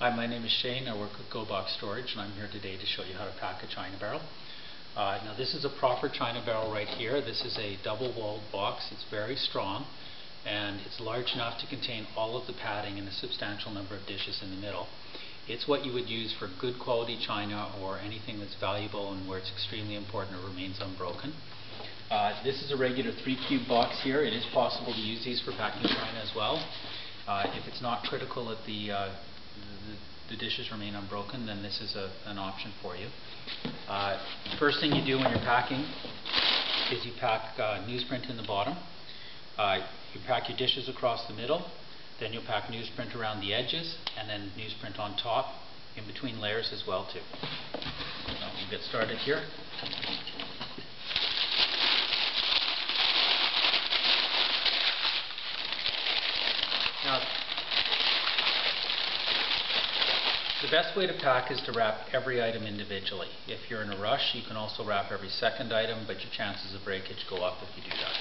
Hi, my name is Shane. I work with GoBox Storage, and I'm here today to show you how to pack a china barrel. Uh, now, this is a proper china barrel right here. This is a double-walled box. It's very strong, and it's large enough to contain all of the padding and a substantial number of dishes in the middle. It's what you would use for good quality china or anything that's valuable and where it's extremely important it remains unbroken. Uh, this is a regular three cube box here. It is possible to use these for packing china as well. Uh, if it's not critical that the, uh, the, the, dishes remain unbroken, then this is a, an option for you. Uh, first thing you do when you're packing is you pack uh, newsprint in the bottom. Uh, you pack your dishes across the middle, then you'll pack newsprint around the edges, and then newsprint on top, in between layers as well too. So we'll get started here. Now, the best way to pack is to wrap every item individually. If you're in a rush, you can also wrap every second item, but your chances of breakage go up if you do that.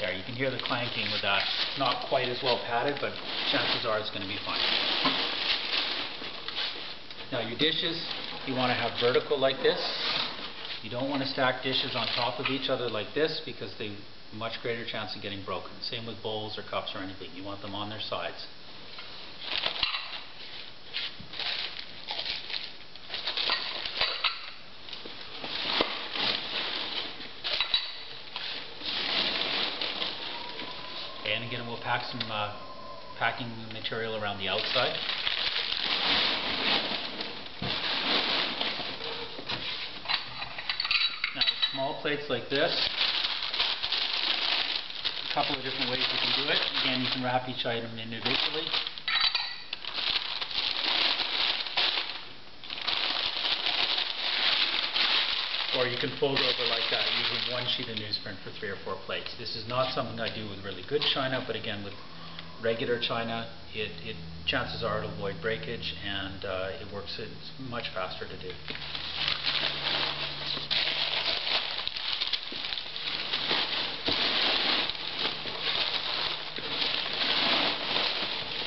There, you can hear the clanking with that. Not quite as well padded, but chances are it's going to be fine. Now your dishes, you want to have vertical like this. You don't want to stack dishes on top of each other like this because they much greater chance of getting broken. Same with bowls or cups or anything. You want them on their sides. And again, we'll pack some uh, packing material around the outside. Now, small plates like this. Couple of different ways you can do it. Again, you can wrap each item individually. Or you can fold over like that using one sheet of newsprint for three or four plates. This is not something I do with really good china, but again with regular china, it, it chances are it'll avoid breakage and uh, it works, it's much faster to do.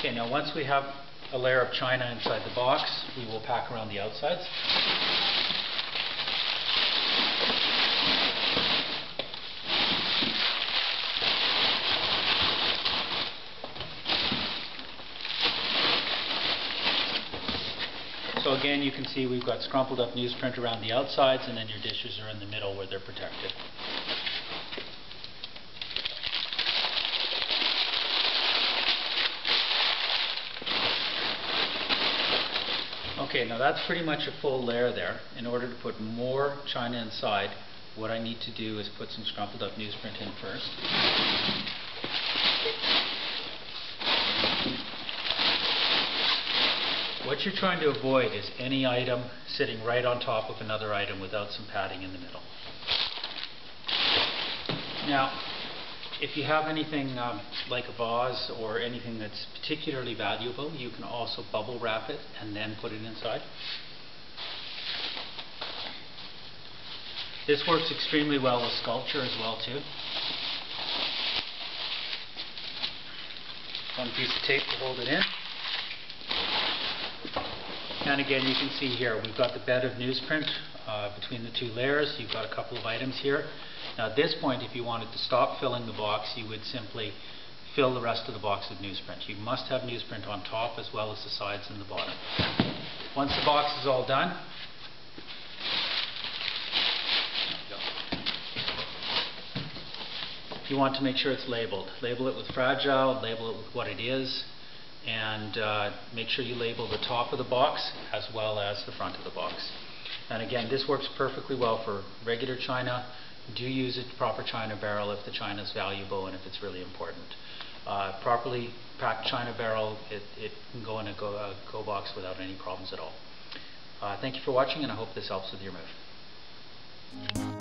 Okay, now once we have a layer of china inside the box, we will pack around the outsides. So again, you can see we've got scrumpled up newsprint around the outsides, and then your dishes are in the middle where they're protected. Okay, now that's pretty much a full layer there. In order to put more china inside, what I need to do is put some scrumpled up newsprint in first. What you're trying to avoid is any item sitting right on top of another item without some padding in the middle. Now, if you have anything um, like a vase or anything that's particularly valuable, you can also bubble wrap it and then put it inside. This works extremely well with sculpture as well too. One piece of tape to hold it in. And again, you can see here, we've got the bed of newsprint uh, between the two layers. You've got a couple of items here. Now at this point, if you wanted to stop filling the box, you would simply fill the rest of the box with newsprint. You must have newsprint on top as well as the sides and the bottom. Once the box is all done, you want to make sure it's labeled. Label it with fragile, label it with what it is, and uh, make sure you label the top of the box as well as the front of the box. And again, this works perfectly well for regular china. Do use a proper china barrel if the china is valuable and if it's really important. Uh, properly packed china barrel, it, it can go in a go, uh, go box without any problems at all. Uh, thank you for watching and I hope this helps with your move.